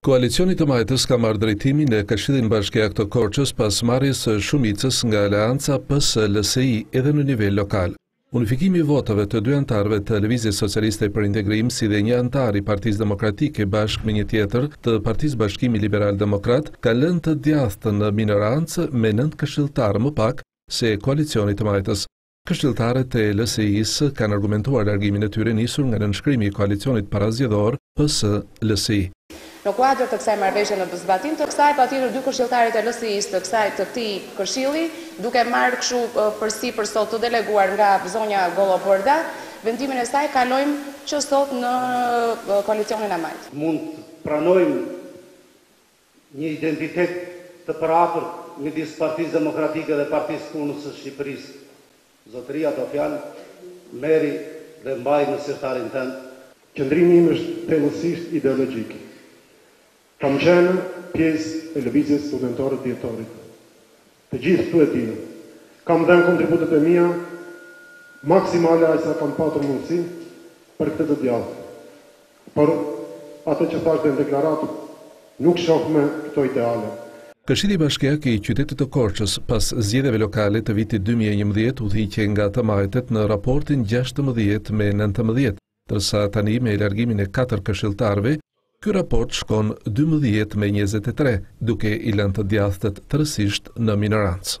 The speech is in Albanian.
Koalicioni i së majtës ka marrë drejtimin e Këshillit Bashkiak të Korçës pas marrjes së shumicës nga aleanca PS-LSI edhe në nivel lokal. Unifikimi i votave të dy anëtarëve të Lëvizjes Socialiste për Integrim si dhe një anëtar i Partisë Demokratike bashkë me një tjetër të Partisë Bashkimi Liberal Demokrat ka lënë të djathtën në minorancë me nëntë këshilltarë më pak se koalicioni i së majtës. Këshilltarët e LSI-së kanë argumentuar largimin e tyre nisur nga nënshkrimi i koalicionit parazgjedhor PS, LSI. Në kuadër të kësaj marrëveshje në zbatim të kësaj patjetër dy këshilltarët e LSI-së të kësaj të këtij këshilli duke marrë kështu përsipër sot të deleguar nga zonja Golloborda vendimin e saj kalojmë që sot në koalicionin e majtë. Mund të pranojmë një identitet të përafërt midis Partisë Demokratike dhe Partisë së Punës së Shqipërisë. Zotëri ato fjalë merri dhe mbaji në sirtarin tënd. Qëndrimi im është tërësisht ideologjik. Kam qenë pjesë e Lëvizjes Studentore të Dhjetorit. Të gjithë këtu e dinë. Kam dhënë kontributet e mia maksimale aq sa kam patur mundësi për këtë të djathtë. Por atë që thashë dhe në deklaratë, nuk shoh më këto ideale. Këshilli Bashkiak i qytetit të Korçës, pas zgjedhjeve lokale të vitit dy mijë e njëmbëdhjetë, udhëhiqej nga të majtët në raportin gjashtëmbëdhjetë me nëntëmbëdhjetë, ndërsa tani me largimin e katër këshilltarëve, ky raport shkon dymbëdhjetë me njëzet e tre, duke i lënë të djathtët tërësisht në minorancë.